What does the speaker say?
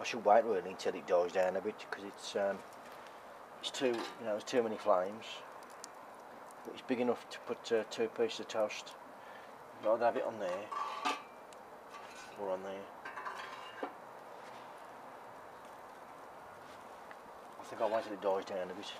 I should wait really until it dies down a bit because it's um, it's too you know there's too many flames. But it's big enough to put uh, two pieces of toast. I'd have it on there or on there. I think I'll wait till it dies down a bit.